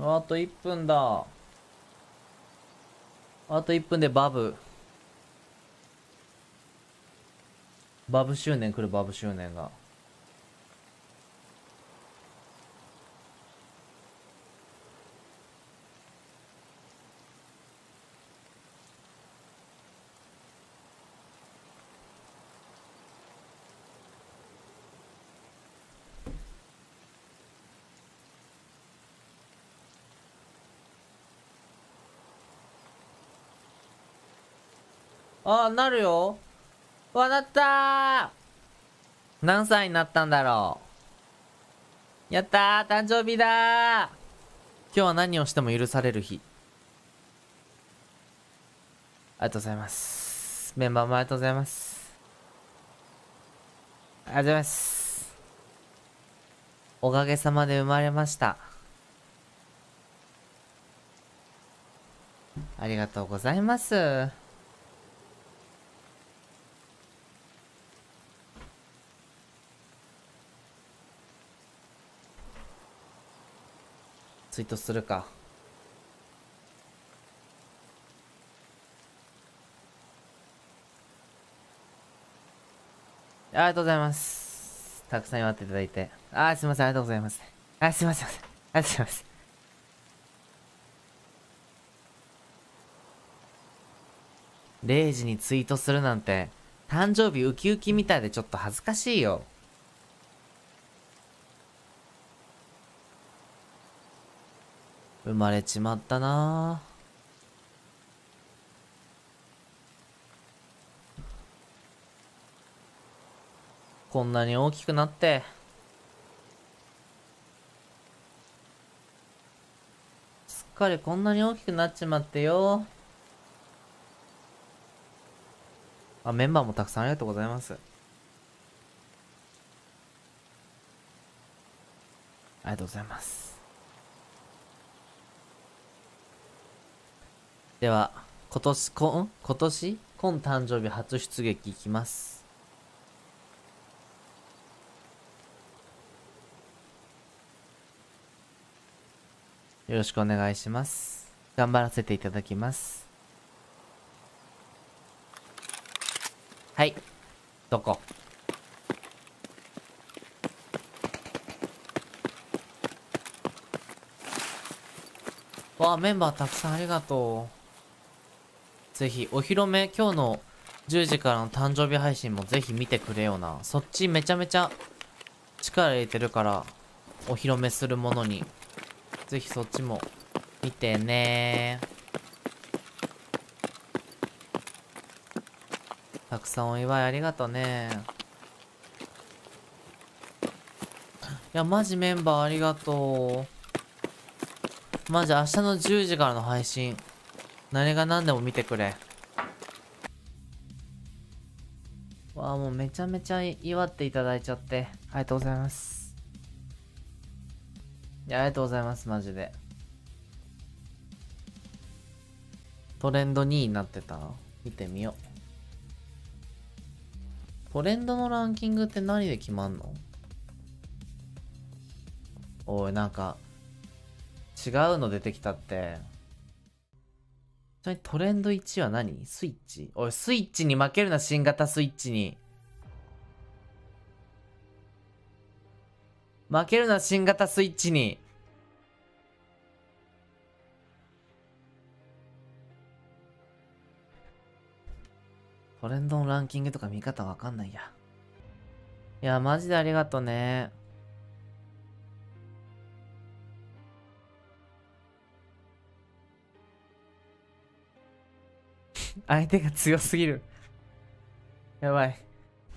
あと1分だ。あと1分でバブ。バブ周年来るバブ周年が。あ、なるよ。わ、なったー何歳になったんだろう。やったー誕生日だー今日は何をしても許される日。ありがとうございます。メンバーもありがとうございます。ありがとうございます。おかげさまで生まれました。ありがとうございます。ツイートするか。ありがとうございます。たくさん祝っていただいて。あー、すいません、ありがとうございます。あ、すいません、すいません。ありがとうございます。0時にツイートするなんて、誕生日ウキウキみたいでちょっと恥ずかしいよ。生まれちまったな。こんなに大きくなって。すっかりこんなに大きくなっちまってよ。あメンバーもたくさんありがとうございます。ありがとうございます。では、今年、こん？今年？今誕生日初出撃いきます。よろしくお願いします。頑張らせていただきます。はい。どこ？わあ、メンバーたくさんありがとう。ぜひ、お披露目、今日の10時からの誕生日配信もぜひ見てくれよな。そっちめちゃめちゃ力入れてるから、お披露目するものに。ぜひそっちも見てねたくさんお祝いありがとうね。いや、マジメンバーありがとう。マジ明日の10時からの配信何が何でも見てくれ。わあもうめちゃめちゃ祝っていただいちゃって。ありがとうございます。いやありがとうございますマジで。トレンド2位になってた？見てみよう。トレンドのランキングって何で決まんの？おいなんか違うの出てきたって。なみにトレンド1は何？スイッチ？おい、スイッチに負けるな、新型スイッチに。負けるな、新型スイッチに。トレンドのランキングとか見方わかんないや。いや、マジでありがとうね。相手が強すぎる。やばい。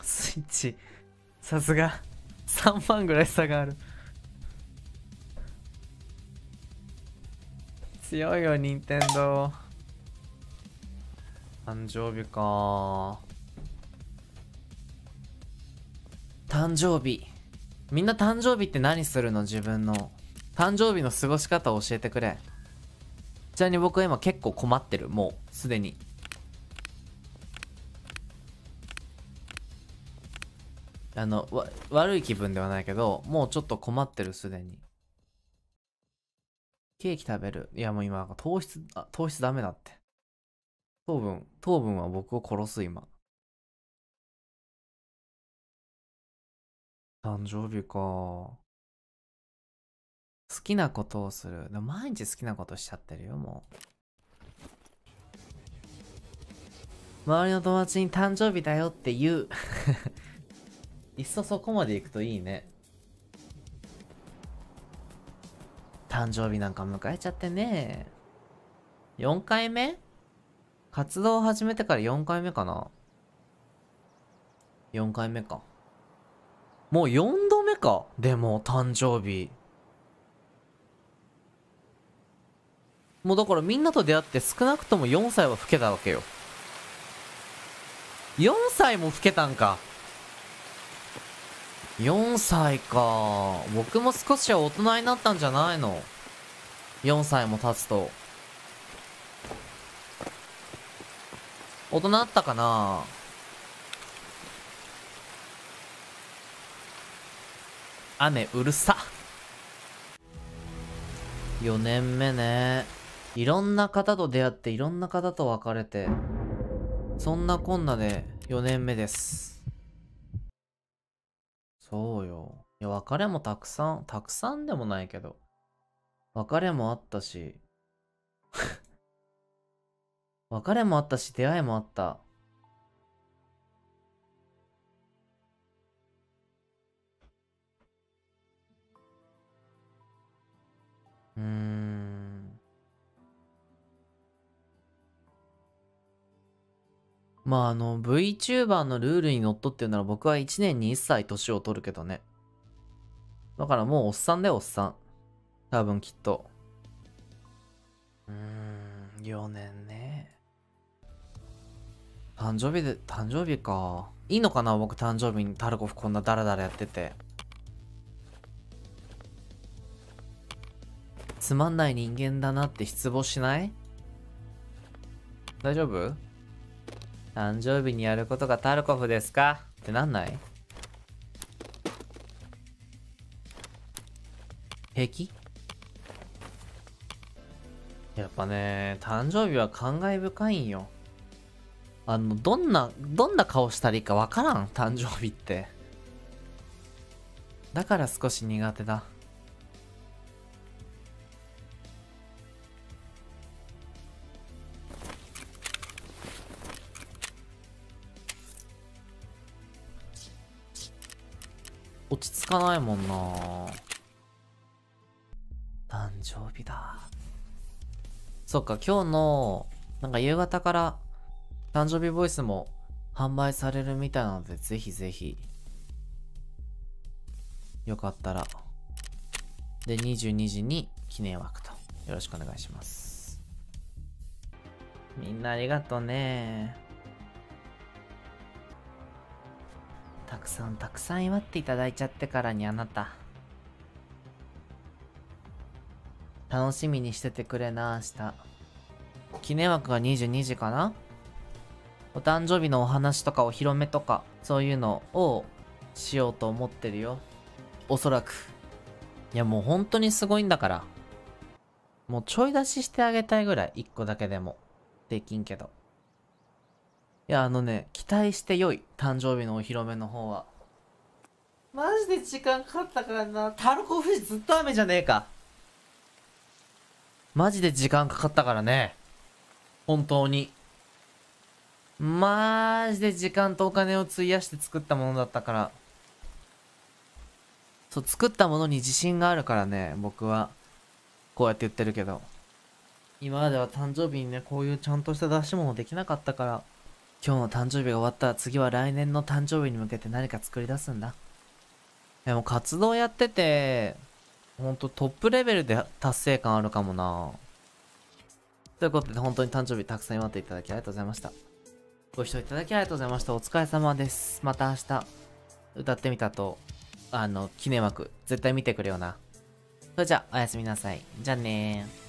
スイッチ、さすが、3万ぐらい差がある。強いよ、任天堂誕生日か誕生日。みんな誕生日って何するの？自分の。誕生日の過ごし方を教えてくれ。ちなみに僕は今結構困ってる。もう、すでに。あの、わ、悪い気分ではないけど、もうちょっと困ってる、すでに。ケーキ食べる。いやもう今、糖質、あ、糖質ダメだって。糖分、糖分は僕を殺す今。誕生日か。好きなことをする。でも毎日好きなことしちゃってるよ、もう。周りの友達に誕生日だよって言う。いっそそこまで行くといいね。誕生日なんか迎えちゃってね。4回目？活動を始めてから4回目かな ?4 回目か。もう4度目か？でも、誕生日。もうだからみんなと出会って少なくとも4歳は老けたわけよ。4歳も老けたんか。4歳か。僕も少しは大人になったんじゃないの ?4 歳も経つと。大人だったかな雨うるさ。4年目ね。いろんな方と出会っていろんな方と別れて。そんなこんなで4年目です。そうよ。いや、別れもたくさん、たくさんでもないけど、別れもあったし、別れもあったし、出会いもあった。うーん。まああの VTuber のルールにのっとってるなら僕は1年に1歳年を取るけどね。だからもうおっさんだよおっさん。多分きっと。うーん、4年ね。誕生日で、誕生日か。いいのかな僕誕生日にタルコフこんなダラダラやってて。つまんない人間だなって失望しない？大丈夫？誕生日にやることがタルコフですか？ってなんない？平気？やっぱね、誕生日は感慨深いんよ。あの、どんな、どんな顔したらいいかわからん、誕生日って。だから少し苦手だ。落ち着かないもんな誕生日だ。そっか、今日の、なんか夕方から誕生日ボイスも販売されるみたいなので、ぜひぜひ。よかったら。で、22時に記念枠と。よろしくお願いします。みんなありがとうねさんたくさん祝っていただいちゃってからにあなた。楽しみにしててくれな、明日。記念枠が22時かな？お誕生日のお話とかお披露目とか、そういうのをしようと思ってるよ。おそらく。いやもう本当にすごいんだから。もうちょい出ししてあげたいぐらい、1個だけでも。できんけど。いや、あのね、期待して良い。誕生日のお披露目の方は。マジで時間かかったからな。タルコフジずっと雨じゃねえか。マジで時間かかったからね。本当に。マジで時間とお金を費やして作ったものだったから。そう、作ったものに自信があるからね、僕は。こうやって言ってるけど。今までは誕生日にね、こういうちゃんとした出し物できなかったから。今日の誕生日が終わったら次は来年の誕生日に向けて何か作り出すんだ？でも活動やってて、ほんとトップレベルで達成感あるかもなということで本当に誕生日たくさん祝っていただきありがとうございました。ご視聴いただきありがとうございました。お疲れ様です。また明日、歌ってみたと、あの、記念枠、絶対見てくれよな。それじゃあ、おやすみなさい。じゃあねー。